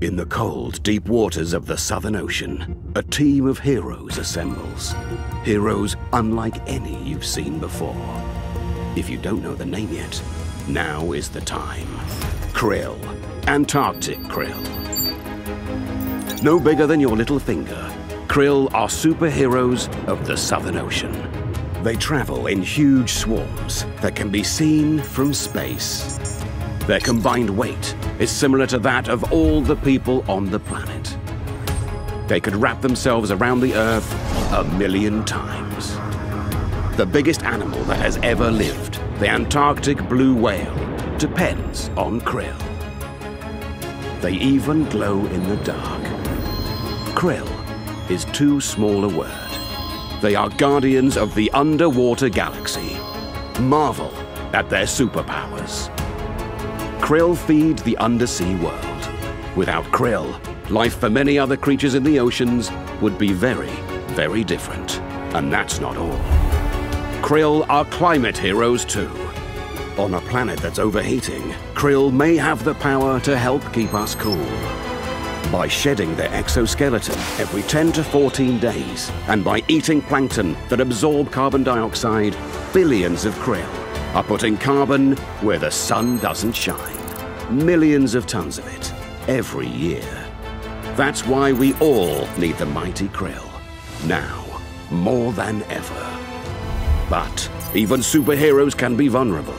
In the cold, deep waters of the Southern Ocean, a team of heroes assembles. Heroes unlike any you've seen before. If you don't know the name yet, now is the time. Krill. Antarctic krill. No bigger than your little finger, krill are superheroes of the Southern Ocean. They travel in huge swarms that can be seen from space. Their combined weight is similar to that of all the people on the planet. They could wrap themselves around the Earth a million times. The biggest animal that has ever lived, the Antarctic blue whale, depends on krill. They even glow in the dark. Krill is too small a word. They are guardians of the underwater galaxy. Marvel at their superpowers. Krill feed the undersea world. Without krill, life for many other creatures in the oceans would be very, very different. And that's not all. Krill are climate heroes too. On a planet that's overheating, krill may have the power to help keep us cool by shedding their exoskeleton every 10 to 14 days, and by eating plankton that absorb carbon dioxide, billions of krill are putting carbon where the sun doesn't shine. Millions of tons of it every year. That's why we all need the mighty krill. Now, more than ever. But even superheroes can be vulnerable.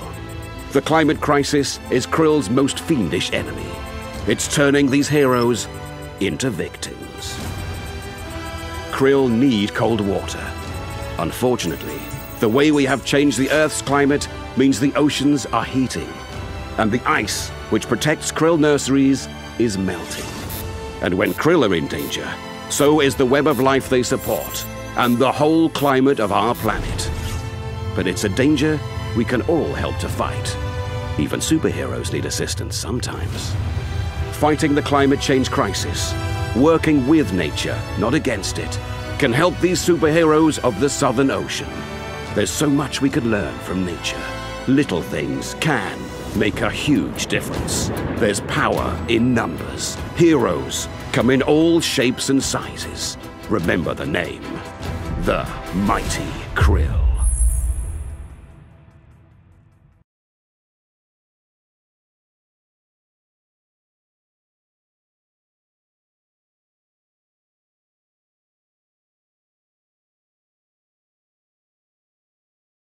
The climate crisis is Krill's most fiendish enemy. It's turning these heroes into victims. Krill need cold water. Unfortunately, the way we have changed the Earth's climate means the oceans are heating, and the ice, which protects krill nurseries, is melting. And when krill are in danger, so is the web of life they support, and the whole climate of our planet. But it's a danger we can all help to fight. Even superheroes need assistance sometimes fighting the climate change crisis, working with nature, not against it, can help these superheroes of the Southern Ocean. There's so much we could learn from nature. Little things can make a huge difference. There's power in numbers. Heroes come in all shapes and sizes. Remember the name. The Mighty Krill.